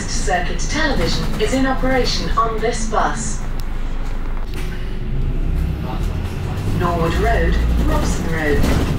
closed circuit television is in operation on this bus. Norwood Road, Robson Road.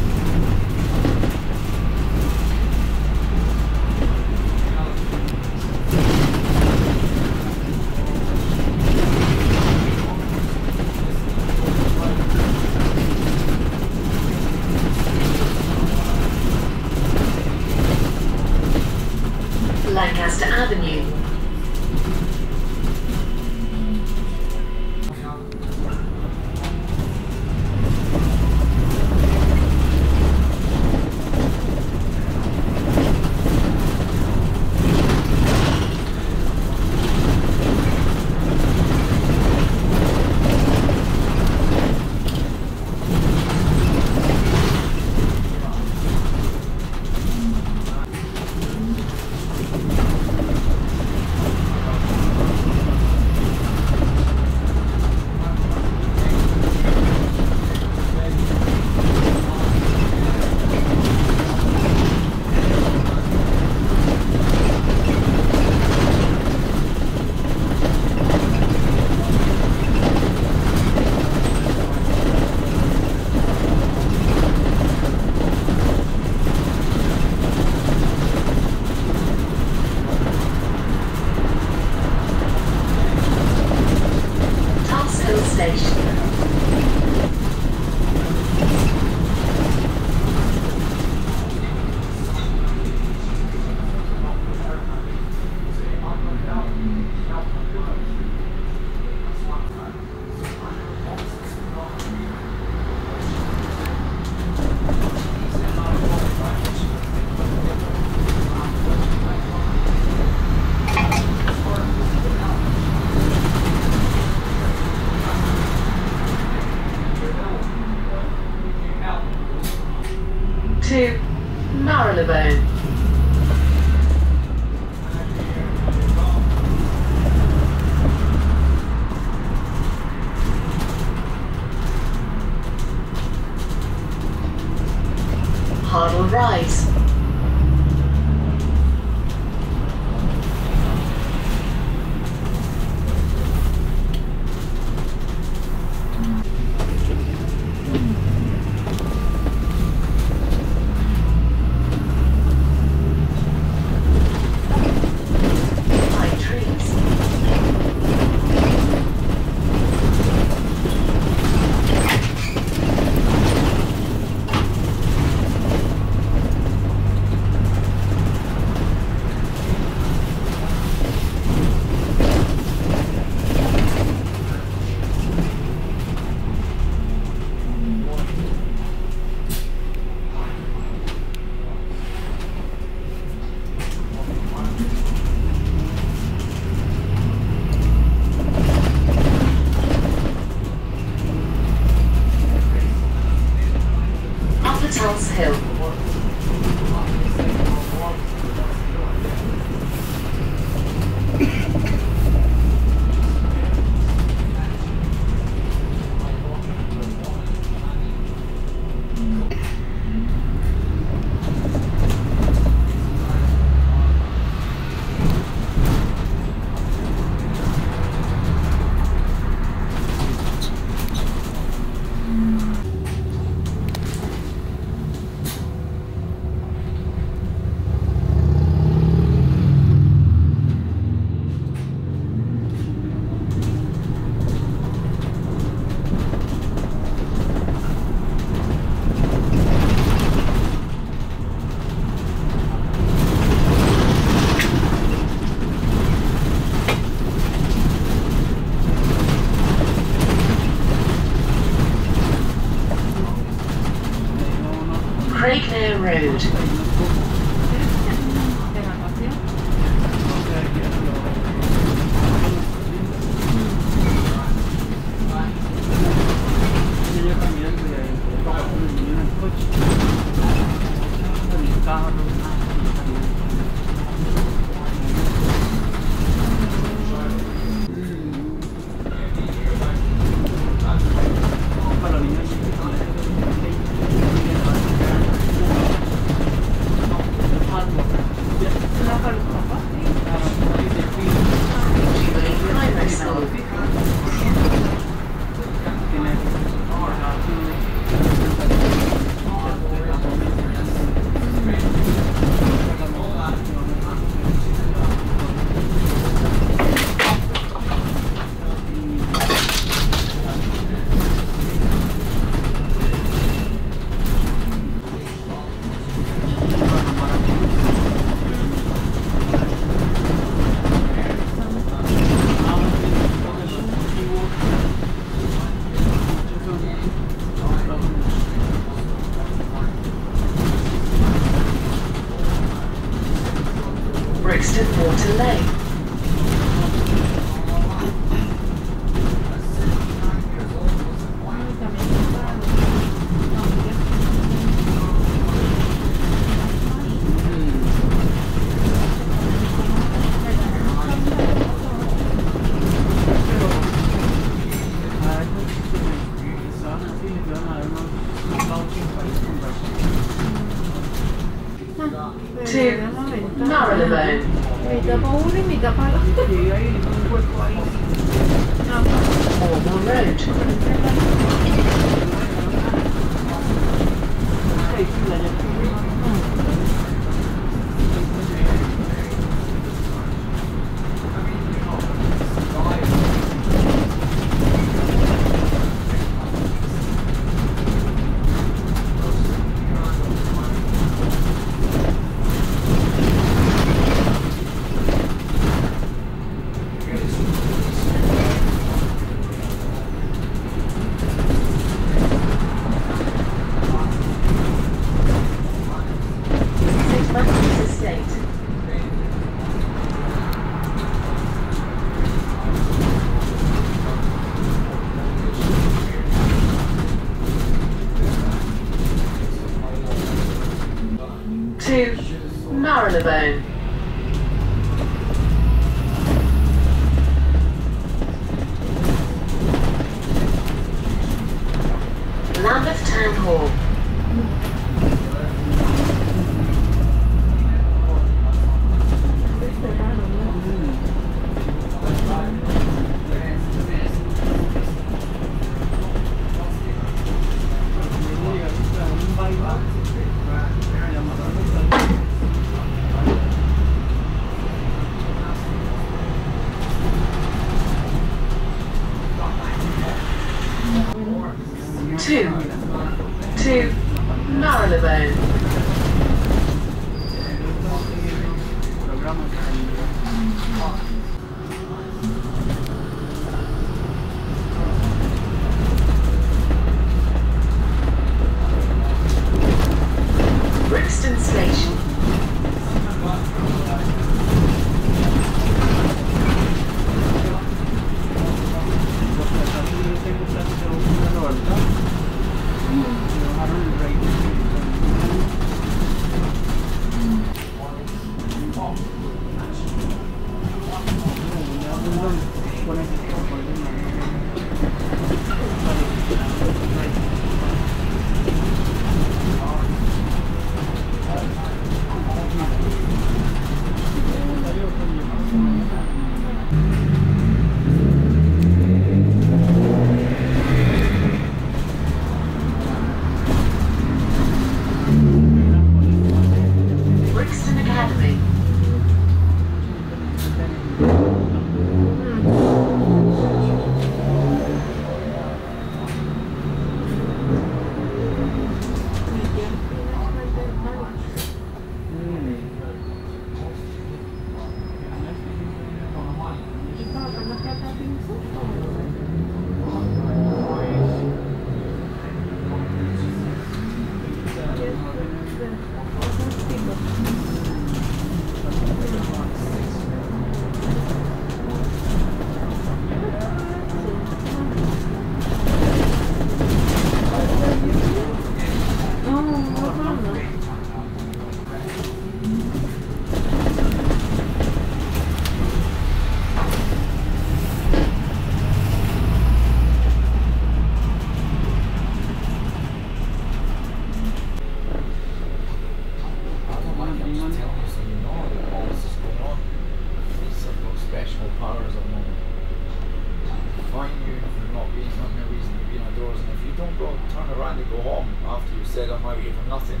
on the run to go home after you said, I might give him nothing.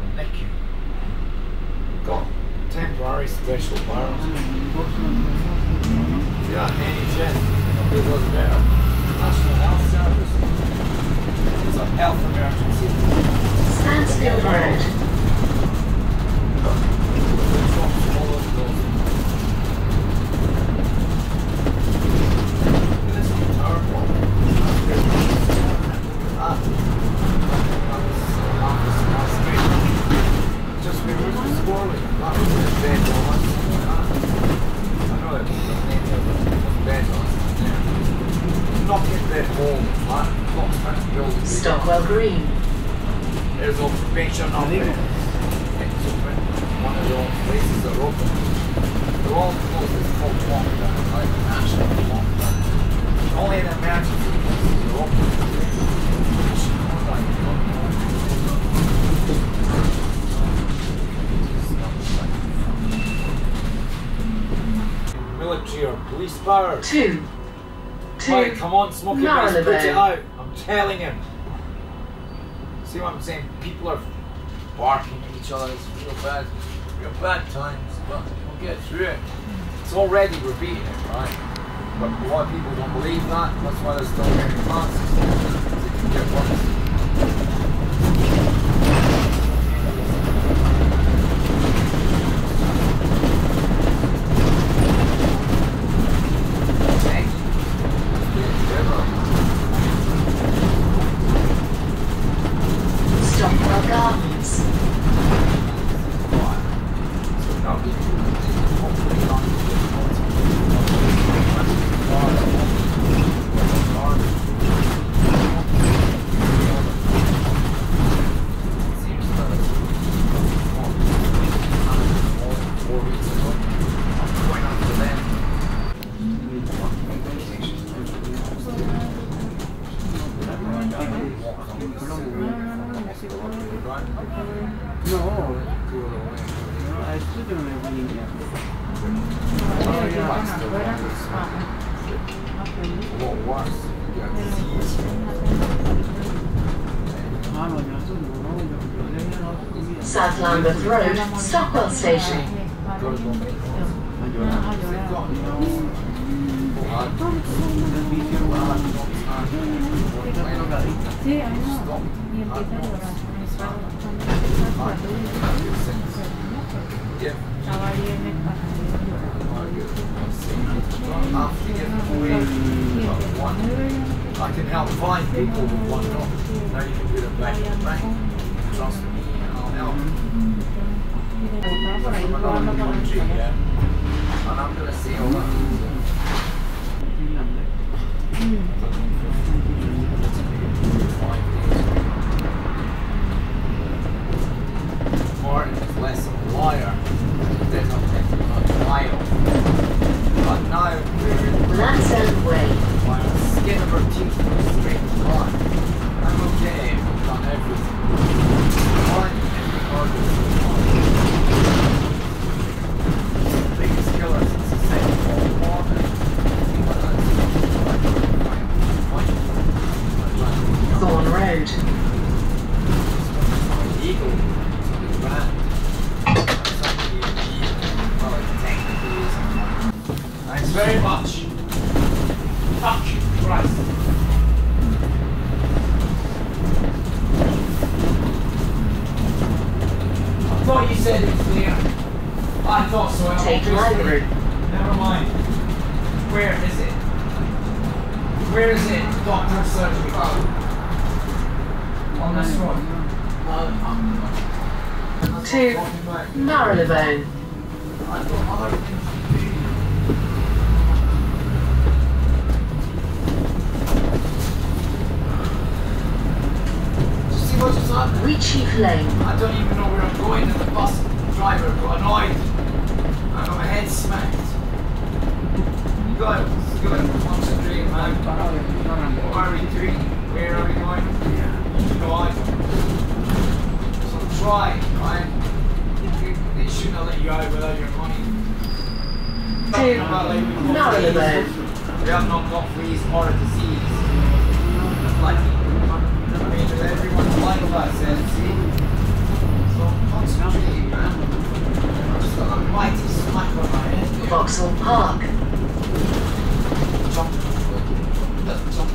I'll nick you. Got temporary special barrels. Yeah, any chance It wasn't matter. National Health Service. It's a health emergency. Stand still, Brad. Ah. just removed the bad moment. I know that wasn't bad moment. Not get that? Not trying to build it. Stockwell Green. There's a pension out there. One of your places are open. The old close is called Wonka, like national Wonka. Only in a match is open. Military or police power. Two. Two. Right, come on, Boys, put it out. I'm telling him. See what I'm saying? People are barking at each other. It's real bad, real bad times, but we'll get through it. It's already we're beating it, right? But a lot of people don't believe that. That's why they're still wearing masks. Can get worse. Station. I can help find people with one And I'm Where is it? Doctor surgery. On this one. Uh, I'm- Two. Talking about- Marylebone. I've got other things to do. See what just happened? Wheatsheaf Lane. I don't even know where I'm going and the bus driver got annoyed. I got my head smacked. You got are we doing? Where are we going? No, I don't. So try, right? They shouldn't let you out without your money. We have not got or disease. Like said, see? So concentrate, man. I just got a mighty smack on my head. there. Vauxhall Park. 있습니다.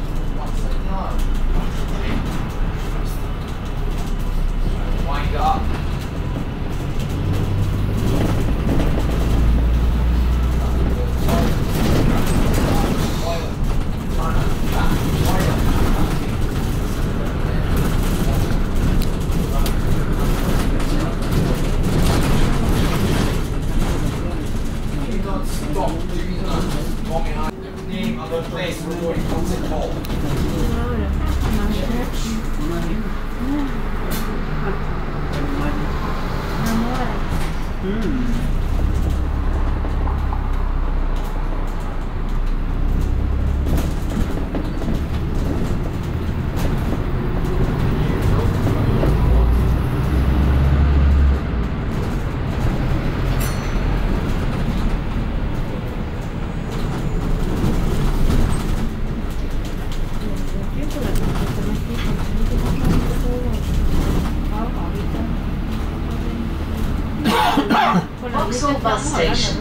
Vauxhall bus station.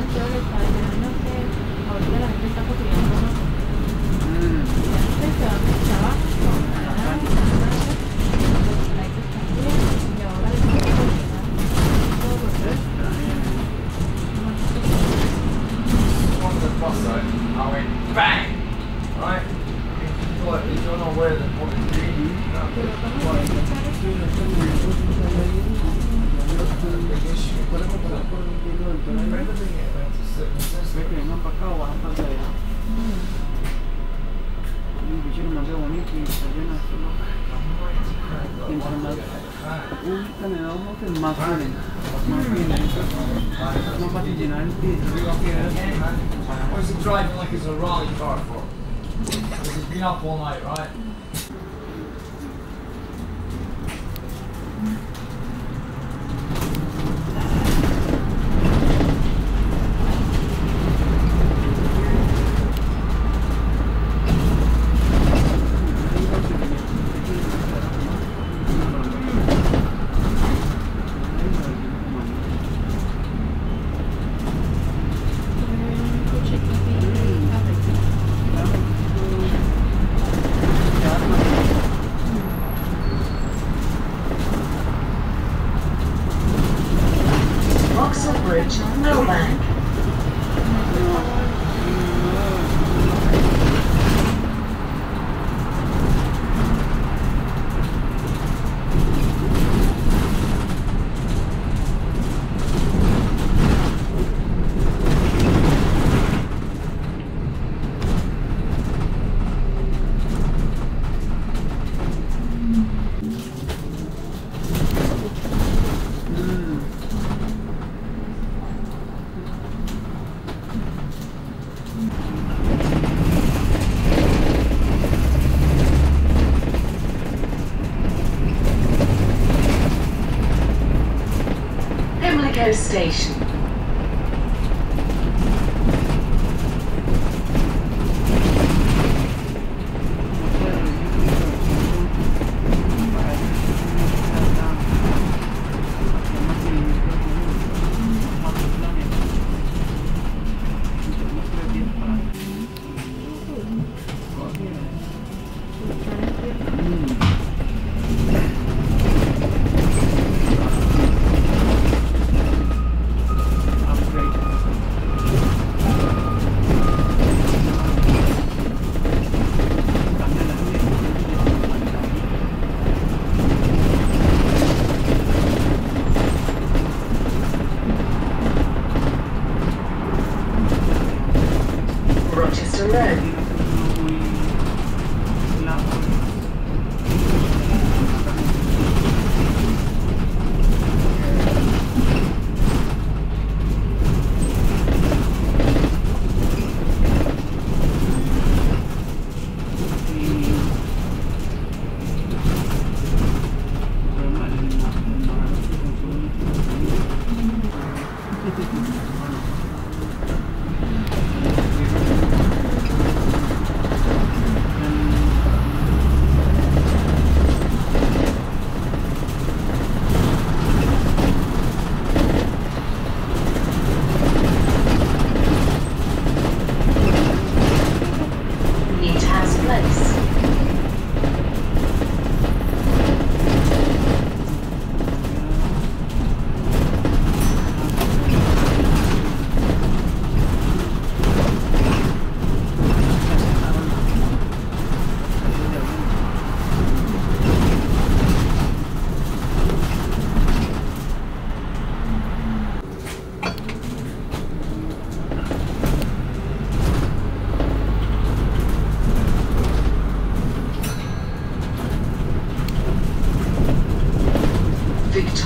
Right? You're not aware that what hmm. doing, you know, más jóvenes, What's it driving like it's a rally car for? Because it's been up all night, right? station. the red.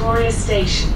Victoria Station.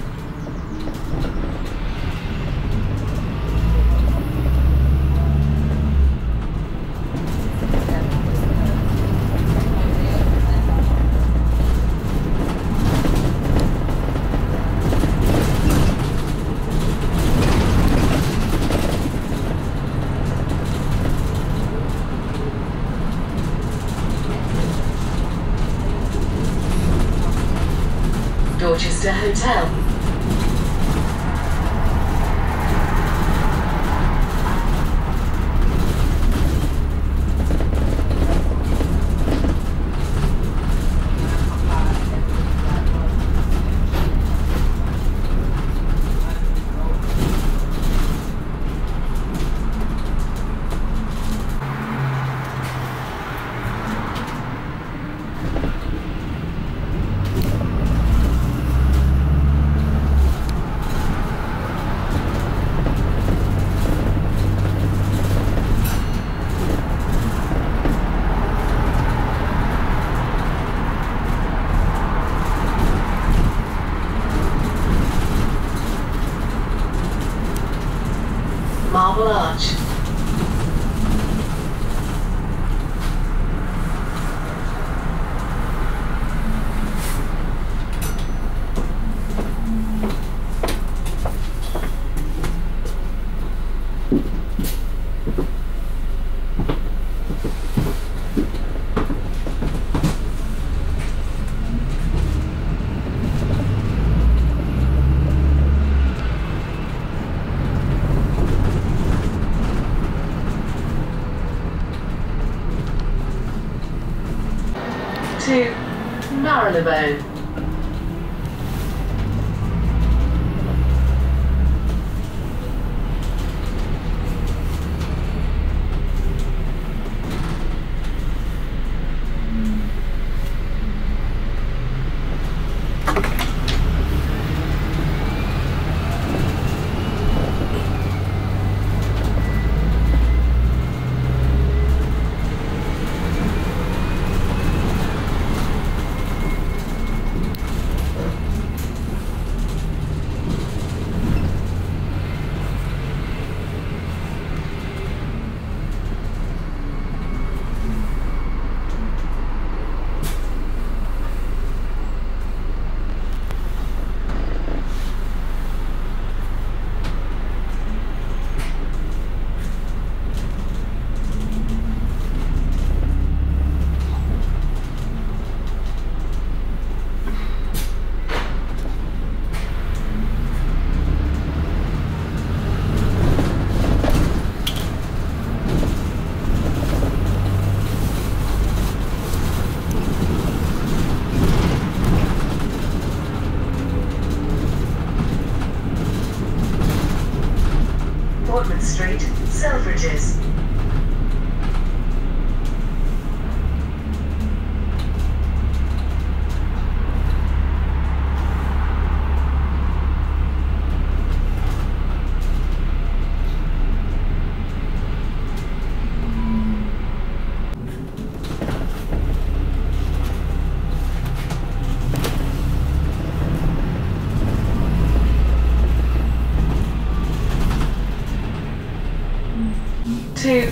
to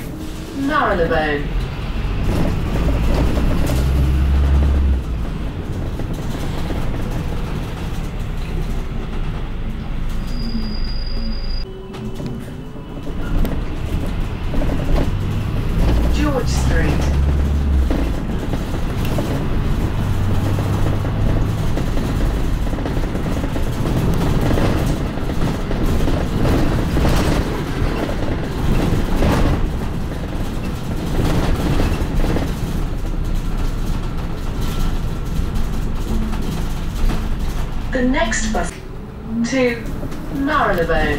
Marylebone. Next bus to Marylebone.